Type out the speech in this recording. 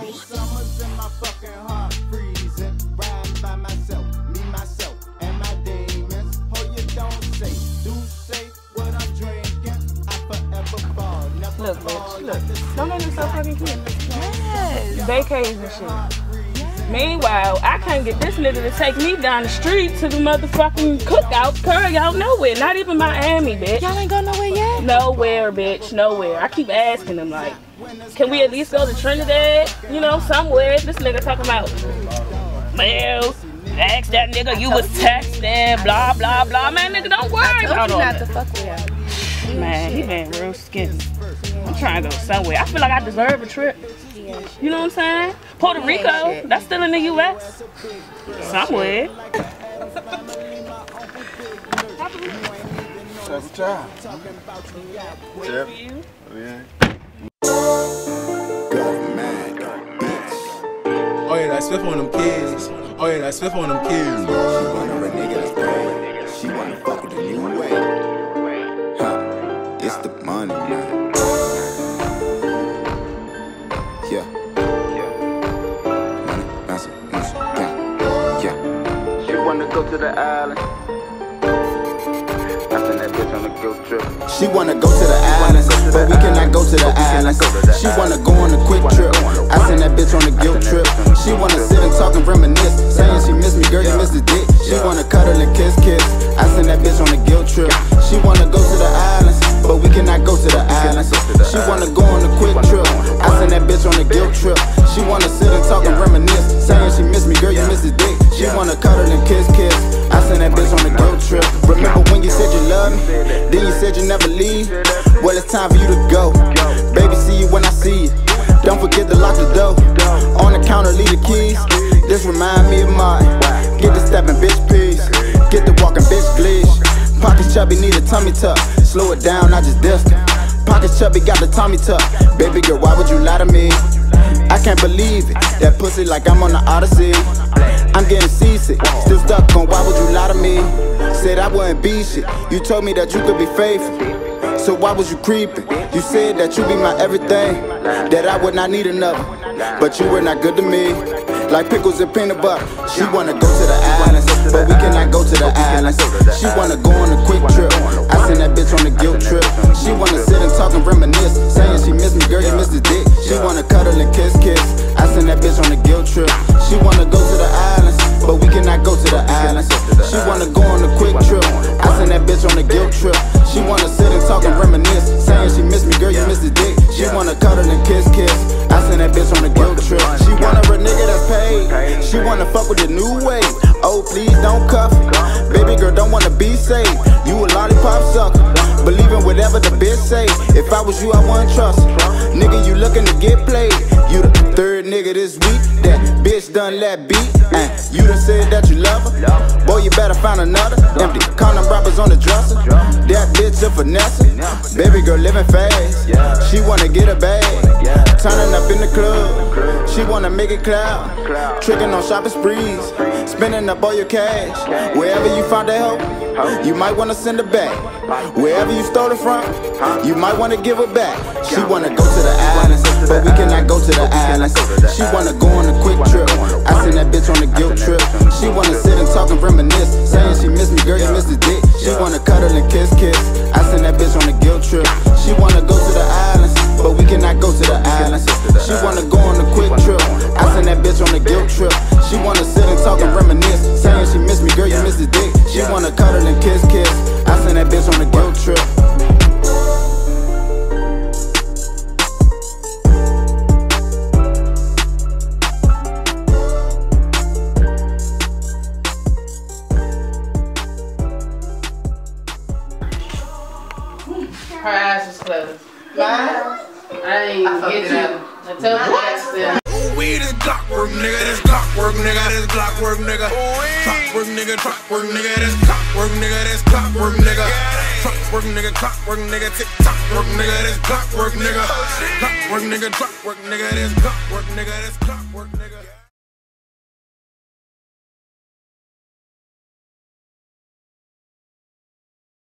Cold summers in my fucking heart freezing. Riding by myself, me, myself, and my demons. Oh, you don't say, do say what I'm drinking. I forever fall, never Look, fall bitch, look. Don't make so fucking cute. Yes. Vacays and shit. Meanwhile, I can't get this nigga to take me down the street to the motherfucking cookout, curry out nowhere. Not even Miami, bitch. Y'all ain't go nowhere yet? Nowhere, bitch. Nowhere. I keep asking him like, can we at least go to Trinidad? You know, somewhere. This nigga talking about, well, ask that nigga you was texting, blah blah blah. Man, nigga, don't worry about all not that. to fuck with him. Man, he been real skinny. I'm trying to go somewhere. I feel like I deserve a trip. You know what I'm saying? Puerto Rico, that's still in the U.S. Somewhere. That's a child. Yep. Yeah. Oh yeah, that Swift on them kids. Oh yeah, that Swift on them kids. Wanna a nigga that's paid. She wanna fuck with the new way. To the island. I send that bitch on a guilt trip. She wanna go to the island, but we cannot go to the island. She wanna go on a quick trip. I send that bitch on a guilt trip. She wanna go to the islands. She wanna go on a quick trip. I send that bitch on a guilt trip. She wanna sit and talk and reminisce, saying she miss me, girl, you miss the dick. She wanna cuddle and kiss, kiss. I send that bitch on a guilt trip. Remember when you said you love me? Then you said you never leave. Well, it's time for you to go. Baby, see you when I see you. Don't forget to lock the door. On the counter, leave the keys. This remind me of mine. Get the stepping, bitch, please. Get the walking, bitch, please. Pockets chubby, need a tummy tuck. Slow it down, I just dissed. Pockets chubby, got the tummy tuck. Baby girl, why would you lie to me? I can't believe it. That pussy like I'm on the Odyssey. I'm getting seasick, still stuck on why would you lie to me? Said I wouldn't be shit. You told me that you could be faithful. So why was you creeping? You said that you be my everything, that I would not need another. But you were not good to me. Like pickles and peanut butter. She wanna go to the islands, but we cannot go to the islands. She wanna go on a quick trip. I send that bitch on a guilt trip. She wanna sit and talk and reminisce, saying she miss me, girl, you miss the dick. She wanna cuddle and kiss, kiss. I send that bitch on a guilt trip. She wanna go to the islands, but we cannot go to the islands. She wanna go on a quick trip. I send that bitch on a guilt trip. She With the new way. Oh, please don't cuff me. Baby girl don't wanna be safe. You a lollipop sucker. Believe in whatever the bitch say. If I was you, I wouldn't trust. Nigga, you looking to get played. You the third nigga this week. That bitch done let beat. And you done said that you love her. Boy, you better find another. Empty condom wrappers on the dresser. That bitch a finesse. Baby girl living fast. She wanna get a bag. Turning up in the club. She wanna make it cloud. Tricking on shopping sprees. Spending up all your cash. Wherever you find that hoe, you might wanna send her back. Wherever you stole it from, you might wanna give her back. She wanna go to the islands, but we cannot go to the islands. She wanna go on a quick trip. I send that bitch on a guilt trip. She wanna sit and talk and reminisce, saying she miss me, girl, you miss the dick. She wanna cuddle and kiss, kiss. I send that bitch on a guilt trip. She wanna go to the islands, but we cannot go to the islands. She wanna go on a quick trip. I send that bitch on a guilt trip. She wanna sit and talk and reminisce, saying she miss me, girl, you miss the dick. She wanna cuddle and kiss, kiss. Eyes was closed. I didn't even get you. I told you that still. We this clockwork nigga, this clockwork nigga, this clockwork nigga. Clockwork nigga, clockwork nigga, this clockwork nigga, this clockwork nigga. Clockwork nigga, clockwork nigga, tick tock work nigga, this clockwork nigga. Clockwork nigga, clockwork nigga, this clockwork nigga, this clockwork nigga.